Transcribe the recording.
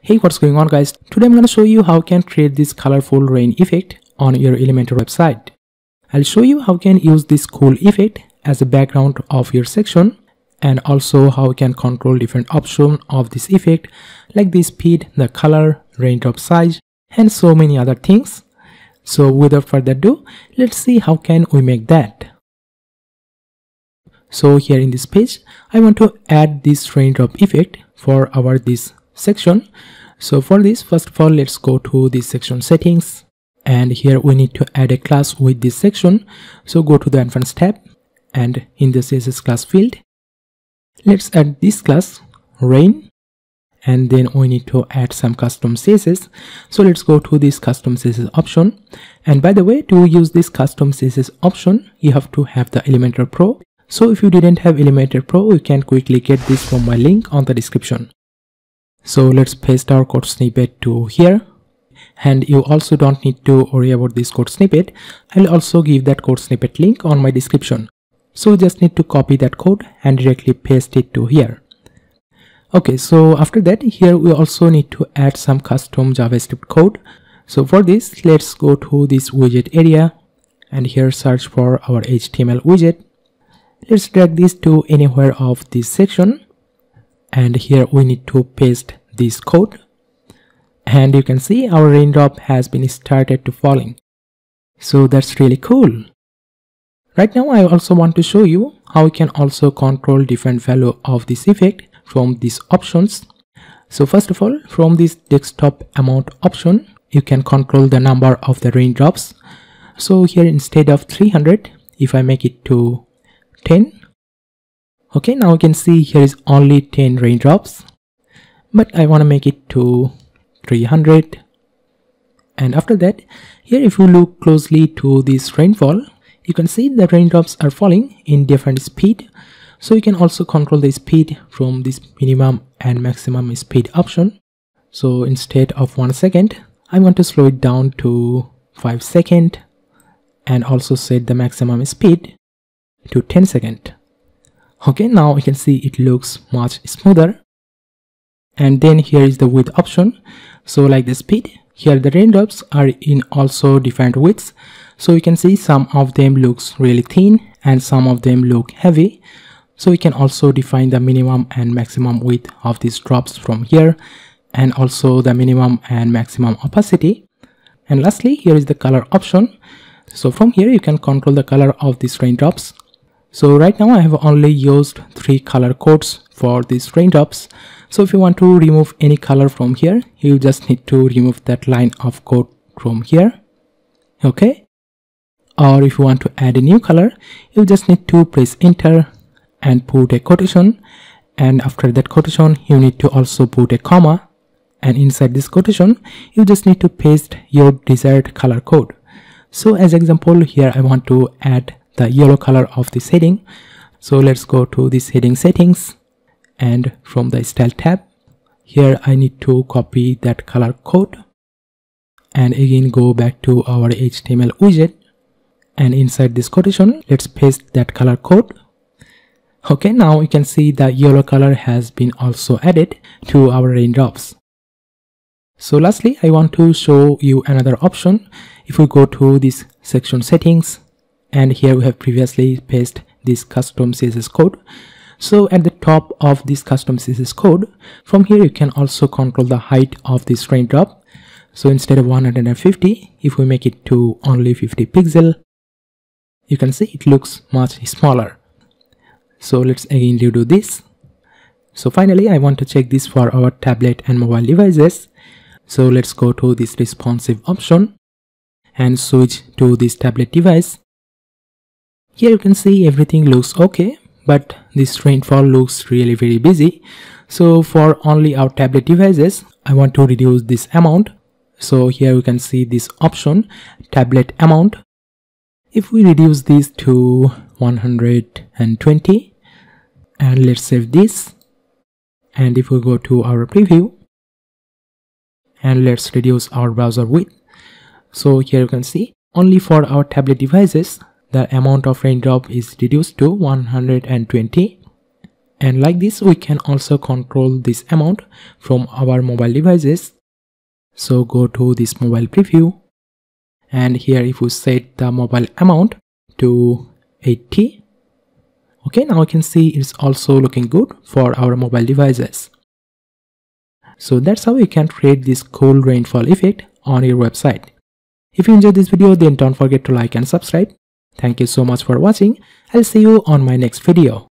Hey what's going on guys? Today I'm gonna show you how you can create this colorful rain effect on your Elementor website. I'll show you how you can use this cool effect as a background of your section and also how you can control different options of this effect like the speed the color raindrop size and so many other things. So without further ado let's see how can we make that. So here in this page I want to add this raindrop effect for our this section. So for this first of all let's go to the section settings. And here we need to add a class with this section. So go to the advanced tab and in the css class field. Let's add this class rain. And then we need to add some custom css so let's go to this custom css option. And by the way to use this custom css option you have to have the elementor pro. So if you didn't have elementor pro you can quickly get this from my link on the description so let's paste our code snippet to here. And you also don't need to worry about this code snippet. I'll also give that code snippet link on my description. So just need to copy that code and directly paste it to here. Okay so after that here we also need to add some custom javascript code. So for this let's go to this widget area. And here search for our html widget. Let's drag this to anywhere of this section. And here we need to paste this code and you can see our raindrop has been started to falling. So that's really cool. Right now i also want to show you how you can also control different value of this effect from these options. So first of all from this desktop amount option you can control the number of the raindrops. So here instead of 300 if i make it to 10 okay now you can see here is only 10 raindrops but I want to make it to 300 and after that here if you look closely to this rainfall you can see the raindrops are falling in different speed. So you can also control the speed from this minimum and maximum speed option. So instead of one second I want to slow it down to 5 second and also set the maximum speed to 10 second. Okay now you can see it looks much smoother and then here is the width option. So like the speed here the raindrops are in also different widths. So you can see some of them looks really thin and some of them look heavy. So we can also define the minimum and maximum width of these drops from here and also the minimum and maximum opacity. And lastly here is the color option. So from here you can control the color of these raindrops. So right now I have only used three color codes for these raindrops. So if you want to remove any color from here, you just need to remove that line of code from here. Okay. Or if you want to add a new color, you just need to press enter and put a quotation. And after that quotation, you need to also put a comma. And inside this quotation, you just need to paste your desired color code. So as example, here I want to add the yellow color of this heading so let's go to this heading settings and from the style tab here I need to copy that color code. And again go back to our HTML widget. And inside this quotation let's paste that color code. Okay now you can see the yellow color has been also added to our raindrops so lastly I want to show you another option. If we go to this section settings and here we have previously pasted this custom css code so at the top of this custom css code from here you can also control the height of this raindrop so instead of 150 if we make it to only 50 pixel you can see it looks much smaller. So let's again redo this. So finally i want to check this for our tablet and mobile devices. So let's go to this responsive option and switch to this tablet device. Here you can see everything looks okay but this rainfall looks really very busy. So for only our tablet devices i want to reduce this amount. So here you can see this option tablet amount. If we reduce this to 120 and let's save this. And if we go to our preview and let's reduce our browser width. So here you can see only for our tablet devices the amount of raindrop is reduced to 120 and like this we can also control this amount from our mobile devices. So go to this mobile preview. And here if we set the mobile amount to 80 okay now you can see it's also looking good for our mobile devices. So that's how you can create this cool rainfall effect on your website. If you enjoyed this video then don't forget to like and subscribe thank you so much for watching. I'll see you on my next video